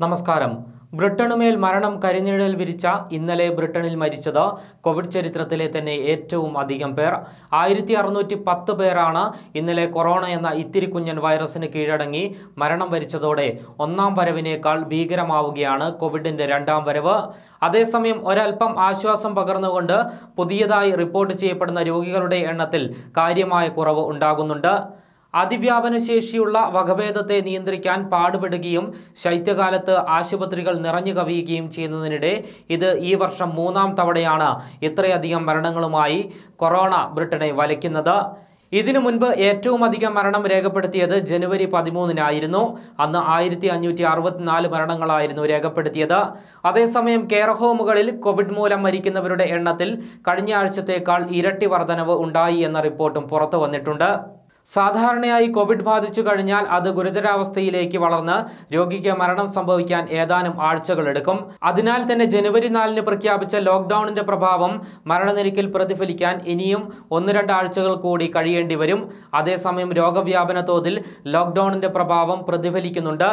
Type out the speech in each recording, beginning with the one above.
നമസ്കാരം. ബ്രിട്ടനുമേൽ മരണം കരിനിഴൽ വിരിച്ച ഇന്നലെ ബ്രിട്ടനിൽ മരിച്ചത് കോവിഡ് ചരിത്രത്തിലെ തന്നെ ഏറ്റവും അധികം പേർ. ആയിരത്തി അറുന്നൂറ്റി പത്ത് പേരാണ് ഇന്നലെ കൊറോണ എന്ന ഇത്തിരി കുഞ്ഞൻ വൈറസിന് കീഴടങ്ങി മരണം വരിച്ചതോടെ ഒന്നാം വരവിനേക്കാൾ ഭീകരമാവുകയാണ് കോവിഡിന്റെ രണ്ടാം വരവ്. അതേസമയം ഒരൽപ്പം ആശ്വാസം പകർന്നുകൊണ്ട് പുതിയതായി റിപ്പോർട്ട് ചെയ്യപ്പെടുന്ന രോഗികളുടെ എണ്ണത്തിൽ കാര്യമായ കുറവ് ഉണ്ടാകുന്നുണ്ട്. അതിവ്യാപന ശേഷിയുള്ള വകഭേദത്തെ നിയന്ത്രിക്കാൻ പാടുപെടുകയും ശൈത്യകാലത്ത് ആശുപത്രികൾ നിറഞ്ഞു കവിയുകയും ചെയ്യുന്നതിനിടെ ഇത് ഈ വർഷം മൂന്നാം തവണയാണ് ഇത്രയധികം മരണങ്ങളുമായി കൊറോണ ബ്രിട്ടനെ വലയ്ക്കുന്നത്. ഇതിനു മുൻപ് ഏറ്റവും അധികം മരണം രേഖപ്പെടുത്തിയത് ജനുവരി പതിമൂന്നിനായിരുന്നു. അന്ന് ആയിരത്തി അഞ്ഞൂറ്റി അറുപത്തിനാല് മരണങ്ങളായിരുന്നു രേഖപ്പെടുത്തിയത്. അതേസമയം കെയർ ഹോമുകളിൽ കോവിഡ് മൂലം മരിക്കുന്നവരുടെ എണ്ണത്തിൽ കഴിഞ്ഞ ആഴ്ചത്തേക്കാൾ ഇരട്ടി വർധനവ് ഉണ്ടായി എന്ന റിപ്പോർട്ടും പുറത്തു വന്നിട്ടുണ്ട് സാധാരണയായി കോവിഡ് ബാധിച്ചു കഴിഞ്ഞാൽ അത് ഗുരുതരാവസ്ഥയിലേക്ക് വളർന്ന് രോഗിക്ക് മരണം സംഭവിക്കാൻ ഏതാനും ആഴ്ചകൾ എടുക്കും. അതിനാൽ തന്നെ ജനുവരി നാലിന് പ്രഖ്യാപിച്ച ലോക്ക്ഡൌണിന്റെ പ്രഭാവം മരണനിരക്കിൽ പ്രതിഫലിക്കാൻ ഇനിയും ഒന്ന് രണ്ട് ആഴ്ചകൾ കൂടി കഴിയേണ്ടി വരും. അതേസമയം രോഗവ്യാപന തോതിൽ ലോക്ക്ഡൌണിന്റെ പ്രഭാവം പ്രതിഫലിക്കുന്നുണ്ട്.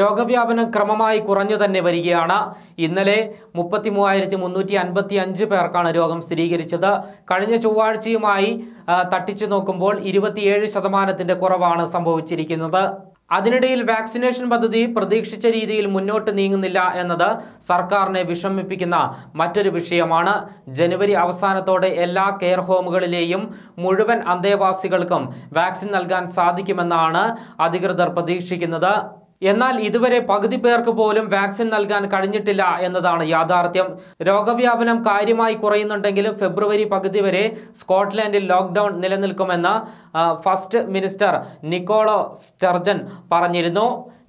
രോഗവ്യാപനം ക്രമമായി കുറഞ്ഞു തന്നെ വരികയാണ്. ഇന്നലെ മുപ്പത്തി മൂവായിരത്തി മുന്നൂറ്റി അൻപത്തി അഞ്ച് പേർക്കാണ് രോഗം സ്ഥിരീകരിച്ചത്. കഴിഞ്ഞ ചൊവ്വാഴ്ചയുമായി തട്ടിച്ചു നോക്കുമ്പോൾ ഇരുപത്തിയേഴ് ശതമാനത്തിന്റെ കുറവാണ് സംഭവിച്ചിരിക്കുന്നത്. അതിനിടയിൽ വാക്സിനേഷൻ പദ്ധതി പ്രതീക്ഷിച്ച രീതിയിൽ മുന്നോട്ട് നീങ്ങുന്നില്ല എന്നത് സർക്കാരിനെ വിഷമിപ്പിക്കുന്ന മറ്റൊരു വിഷയമാണ്. ജനുവരി അവസാനത്തോടെ എല്ലാ കെയർ ഹോമുകളിലെയും മുഴുവൻ അന്തേവാസികൾക്കും വാക്സിൻ നൽകാൻ സാധിക്കുമെന്നാണ് അധികൃതർ പ്രതീക്ഷിക്കുന്നത്. എന്നാൽ ഇതുവരെ പകുതി പേർക്ക് പോലും വാക്സിൻ നൽകാൻ കഴിഞ്ഞിട്ടില്ല എന്നതാണ് യാഥാർത്ഥ്യം. രോഗവ്യാപനം കാര്യമായി കുറയുന്നുണ്ടെങ്കിലും ഫെബ്രുവരി പകുതി വരെ സ്കോട്ട്ലാൻഡിൽ ലോക്ക്ഡൌൺ നിലനിൽക്കുമെന്ന് ഫസ്റ്റ് മിനിസ്റ്റർ നിക്കോളോ സ്റ്റർജൻ പറഞ്ഞിരുന്നു.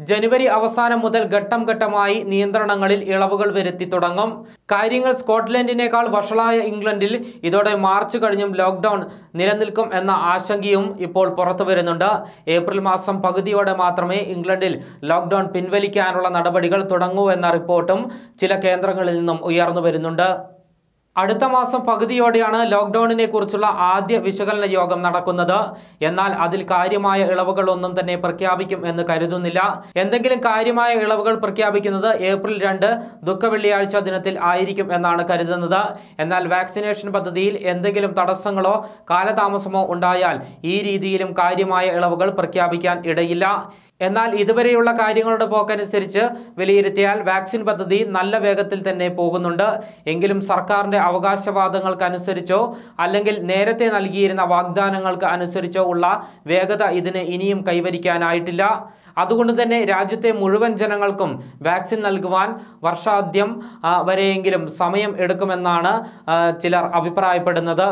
ജനുവരി അവസാനം മുതൽ ഘട്ടം ഘട്ടമായി നിയന്ത്രണങ്ങളിൽ ഇളവുകൾ വരുത്തി തുടങ്ങും. കാര്യങ്ങൾ സ്കോട്ട്ലൻഡിനേക്കാൾ വഷളായ ഇംഗ്ലണ്ടിൽ ഇതോടെ മാർച്ച് കഴിഞ്ഞും ലോക്ക്ഡൌൺ നിലനിൽക്കും എന്ന ആശങ്കയും ഇപ്പോൾ പുറത്തു വരുന്നുണ്ട്. ഏപ്രിൽ മാസം പകുതിയോടെ മാത്രമേ ഇംഗ്ലണ്ടിൽ ലോക്ക്ഡൌൺ പിൻവലിക്കാനുള്ള നടപടികൾ തുടങ്ങൂ എന്ന റിപ്പോർട്ടും ചില കേന്ദ്രങ്ങളിൽ നിന്നും ഉയർന്നു വരുന്നുണ്ട്. അടുത്ത മാസം പകുതിയോടെയാണ് ലോക്ക്ഡൌണിനെ കുറിച്ചുള്ള ആദ്യ വിശകലന യോഗം നടക്കുന്നത്. എന്നാൽ അതിൽ കാര്യമായ ഇളവുകൾ ഒന്നും തന്നെ പ്രഖ്യാപിക്കും എന്ന് കരുതുന്നില്ല. എന്തെങ്കിലും കാര്യമായ ഇളവുകൾ പ്രഖ്യാപിക്കുന്നത് ഏപ്രിൽ രണ്ട് ദുഃഖ വെള്ളിയാഴ്ച ദിനത്തിൽ ആയിരിക്കും എന്നാണ് കരുതുന്നത്. എന്നാൽ വാക്സിനേഷൻ പദ്ധതിയിൽ എന്തെങ്കിലും തടസ്സങ്ങളോ കാലതാമസമോ ഉണ്ടായാൽ ഈ രീതിയിലും കാര്യമായ ഇളവുകൾ പ്രഖ്യാപിക്കാൻ ഇടയില്ല. എന്നാൽ ഇതുവരെയുള്ള കാര്യങ്ങളുടെ പോക്കനുസരിച്ച് വിലയിരുത്തിയാൽ വാക്സിൻ പദ്ധതി നല്ല വേഗത്തിൽ തന്നെ പോകുന്നുണ്ട്. എങ്കിലും സർക്കാരിന്റെ അവകാശവാദങ്ങൾക്കനുസരിച്ചോ അല്ലെങ്കിൽ നേരത്തെ നൽകിയിരുന്ന വാഗ്ദാനങ്ങൾക്ക് അനുസരിച്ചോ ഉള്ള വേഗത ഇതിന് ഇനിയും കൈവരിക്കാനായിട്ടില്ല. അതുകൊണ്ട് തന്നെ രാജ്യത്തെ മുഴുവൻ ജനങ്ങൾക്കും വാക്സിൻ നൽകുവാൻ വർഷാദ്യം വരെയെങ്കിലും സമയം എടുക്കുമെന്നാണ് ചിലർ അഭിപ്രായപ്പെടുന്നത്.